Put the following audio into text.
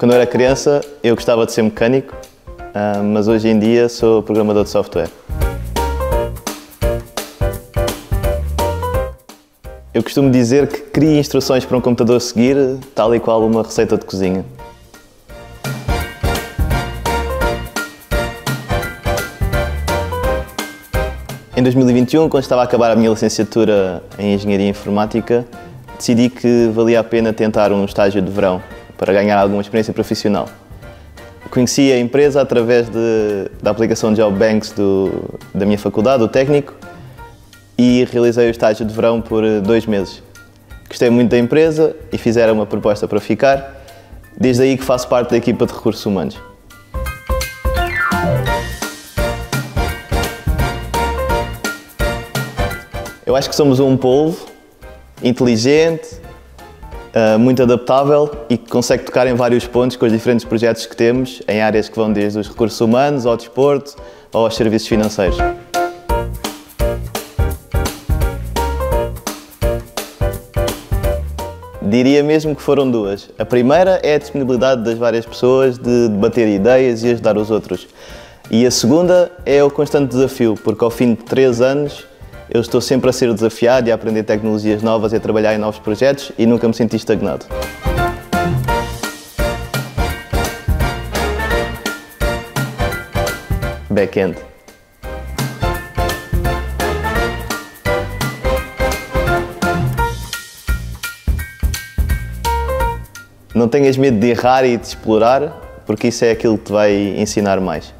Quando eu era criança, eu gostava de ser mecânico, ah, mas hoje em dia sou programador de software. Eu costumo dizer que crio instruções para um computador seguir, tal e qual uma receita de cozinha. Em 2021, quando estava a acabar a minha licenciatura em Engenharia Informática, decidi que valia a pena tentar um estágio de verão para ganhar alguma experiência profissional. Conheci a empresa através de, da aplicação Job Banks do, da minha faculdade, o técnico, e realizei o estágio de verão por dois meses. Gostei muito da empresa e fizeram uma proposta para ficar, desde aí que faço parte da equipa de recursos humanos. Eu acho que somos um povo inteligente, eh, muito adaptável e que consegue tocar em vários pontos com os diferentes projetos que temos, em áreas que vão desde os recursos humanos ao desporto ou aos serviços financeiros. Diria mesmo que foram duas. A primeira é a disponibilidade das várias pessoas de debater ideias e ajudar os outros. E a segunda é o constante desafio, porque ao fim de três anos eu estou sempre a ser desafiado e a aprender tecnologias novas e a trabalhar em novos projetos e nunca me senti estagnado. Backend. Não tenhas medo de errar e de explorar, porque isso é aquilo que te vai ensinar mais.